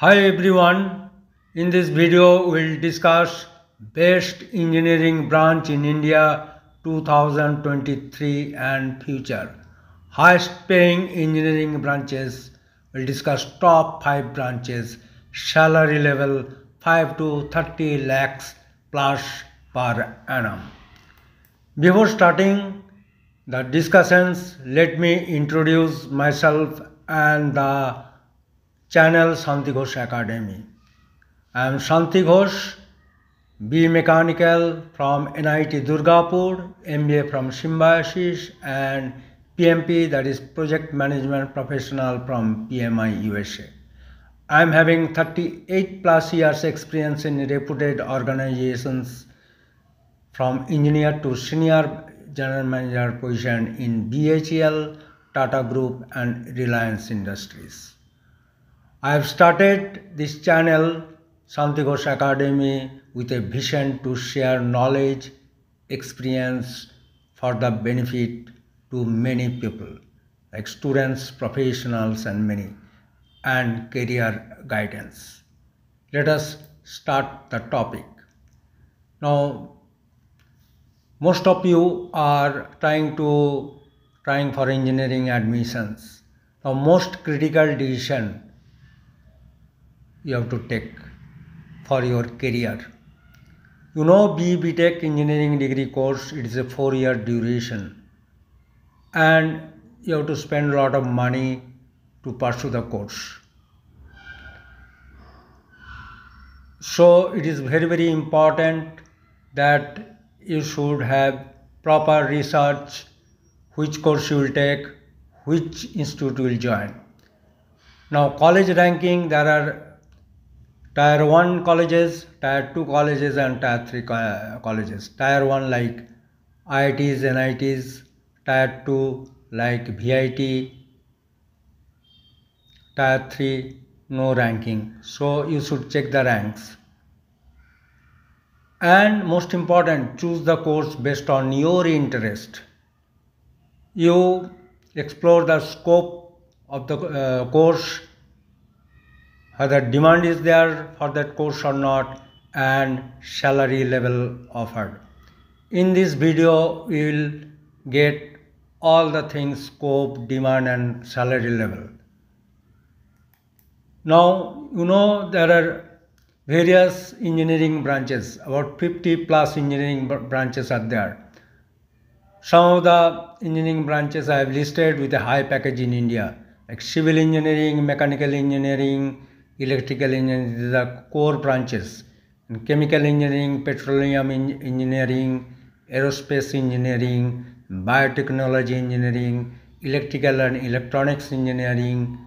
Hi everyone, in this video we'll discuss best engineering branch in India 2023 and future. Highest paying engineering branches, we'll discuss top 5 branches, salary level 5 to 30 lakhs plus per annum. Before starting the discussions, let me introduce myself and the channel Shanti Ghosh Academy. I am Shanti Ghosh, B Mechanical from NIT Durgapur, MBA from Symbiosis and PMP that is Project Management Professional from PMI USA. I am having 38 plus years experience in reputed organizations from engineer to senior general manager position in BHEL, Tata Group and Reliance Industries. I have started this channel Shanti Ghosh Academy with a vision to share knowledge, experience for the benefit to many people like students, professionals and many and career guidance. Let us start the topic. Now most of you are trying to trying for engineering admissions. Now most critical decision you have to take for your career. You know BE Tech engineering degree course it is a 4 year duration and you have to spend a lot of money to pursue the course. So it is very very important that you should have proper research which course you will take, which institute you will join. Now college ranking there are tier 1 colleges, tier 2 colleges and tier 3 colleges. Tier 1 like IITs, NITs, tier 2 like VIT, tier 3 no ranking. So you should check the ranks. And most important, choose the course based on your interest. You explore the scope of the uh, course Uh, whether demand is there for that course or not and salary level offered. In this video, we will get all the things scope, demand and salary level. Now, you know there are various engineering branches, about 50 plus engineering branches are there. Some of the engineering branches I have listed with a high package in India, like civil engineering, mechanical engineering, electrical engineering, these are core branches. And chemical engineering, petroleum engineering, aerospace engineering, biotechnology engineering, electrical and electronics engineering,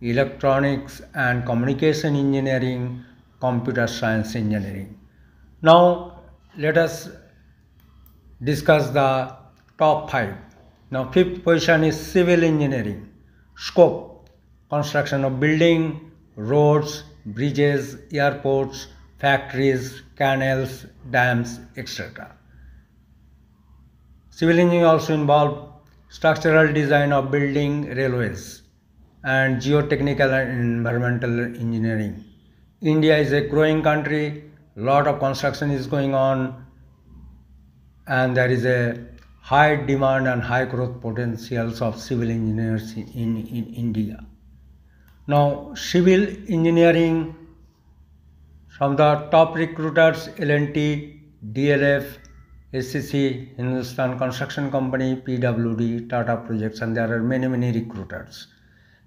electronics and communication engineering, computer science engineering. Now let us discuss the top five. Now fifth position is civil engineering. Scope, construction of building, roads, bridges, airports, factories, canals, dams, etc. Civil engineering also involve structural design of building railways and geotechnical and environmental engineering. India is a growing country, lot of construction is going on and there is a high demand and high growth potentials of civil engineers in, in India. Now, civil engineering from the top recruiters L&T, DLF, SCC, Hindustan Construction Company, PWD, Tata Projects, and there are many, many recruiters.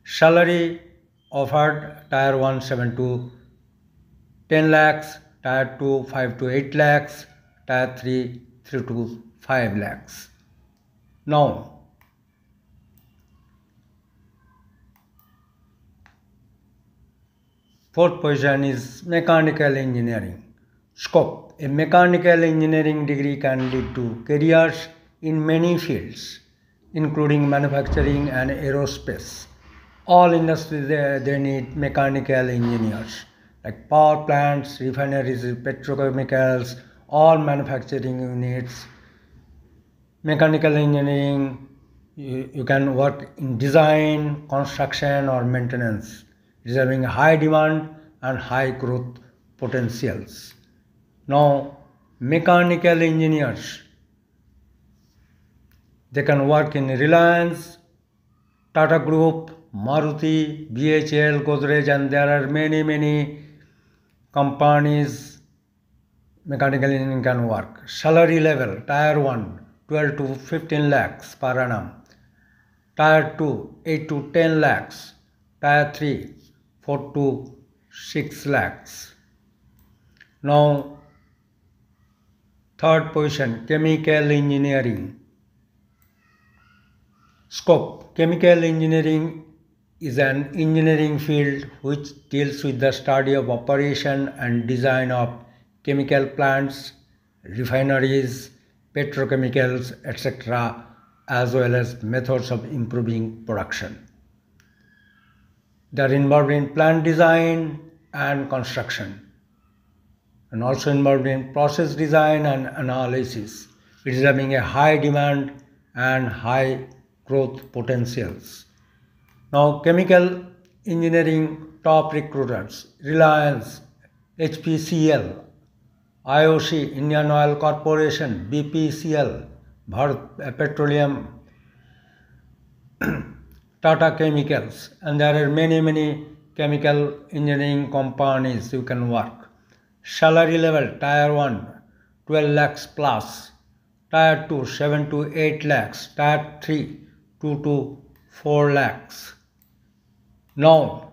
Salary offered tier 1 7 to 10 lakhs, tier 2 5 to 8 lakhs, tier 3 3 to 5 lakhs. Now, Fourth position is mechanical engineering. Scope. A mechanical engineering degree can lead to careers in many fields, including manufacturing and aerospace. All industries, they, need mechanical engineers, like power plants, refineries, petrochemicals, all manufacturing units. Mechanical engineering, you, you can work in design, construction or maintenance Having high demand and high growth potentials. Now, mechanical engineers, they can work in Reliance, Tata Group, Maruti, BHEL, Godrej, and there are many, many companies mechanical engineering can work. Salary level, tier 1, 12 to 15 lakhs per annum. Tier 2, 8 to 10 lakhs. Tier 3, 4 to 6 lakhs. Now, third position, chemical engineering. Scope, chemical engineering is an engineering field which deals with the study of operation and design of chemical plants, refineries, petrochemicals, etc., as well as methods of improving production. They are involved in plant design and construction, and also involved in process design and analysis. It is having a high demand and high growth potentials. Now, chemical engineering top recruiters Reliance, HPCL, IOC, Indian Oil Corporation, BPCL, Bharat Petroleum, Tata Chemicals, and there are many, many chemical engineering companies you can work. Salary level, Tier 1, 12 lakhs plus, Tier 2, 7 to 8 lakhs, Tier 3, 2 to 4 lakhs. Now,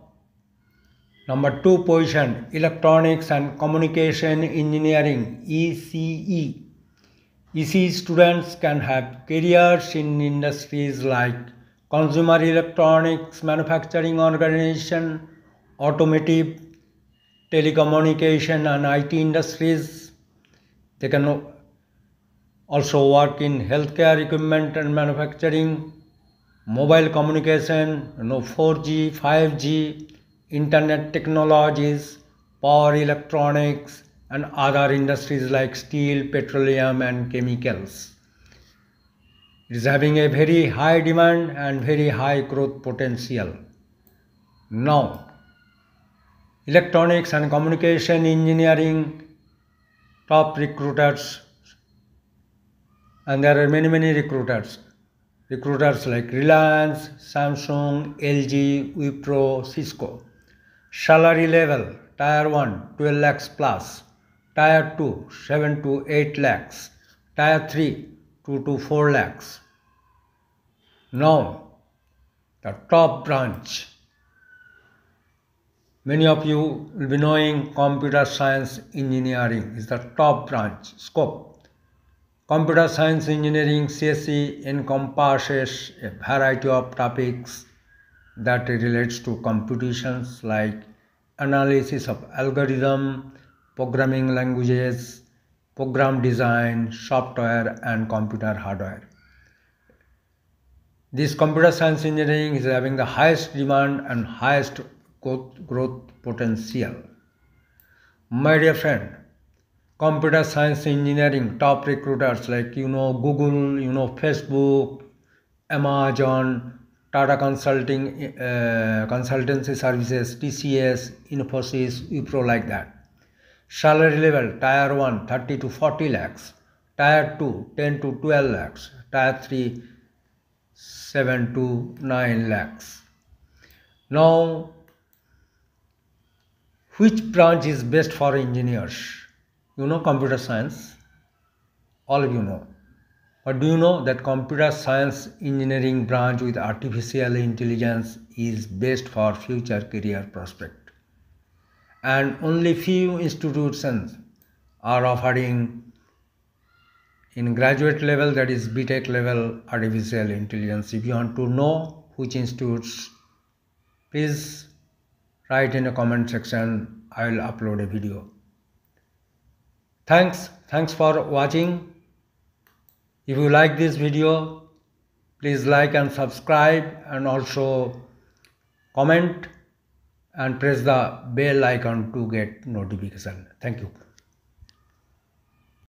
Number two position, Electronics and Communication Engineering, ECE. ECE students can have careers in industries like consumer electronics manufacturing organization, automotive, telecommunication and IT industries. They can also work in healthcare equipment and manufacturing, mobile communication, you know, 4G, 5G, internet technologies, power electronics, and other industries like steel, petroleum, and chemicals. It is having a very high demand and very high growth potential. Now, electronics and communication engineering top recruiters and there are many many recruiters. Recruiters like reliance samsung lg wipro cisco. Salary level Tier 1 12 lakhs plus, Tier 2 7 to 8 lakhs, Tier 3 2 to 4 lakhs. Now, the top branch. Many of you will be knowing computer science engineering is the top branch scope. Computer science engineering CSE encompasses a variety of topics that relates to computations like analysis of algorithm, programming languages, program design, software and computer hardware. This computer science engineering is having the highest demand and highest growth potential. My dear friend, computer science engineering top recruiters like you know Google, you know Facebook, Amazon, Tata Consulting, uh, Consultancy Services, TCS, Infosys, Wipro like that. Salary level, Tier 1, 30 to 40 lakhs. Tier 2, 10 to 12 lakhs. Tier 3, 7 to 9 lakhs. Now, which branch is best for engineers? You know computer science. All of you know. But do you know that computer science engineering branch with artificial intelligence is best for future career prospect? And only few institutions are offering in graduate level that is BTech level artificial intelligence. If you want to know which institutes, please write in the comment section. I will upload a video. Thanks. Thanks for watching. If you like this video, please like and subscribe and also comment and press the bell icon to get notification. Thank you.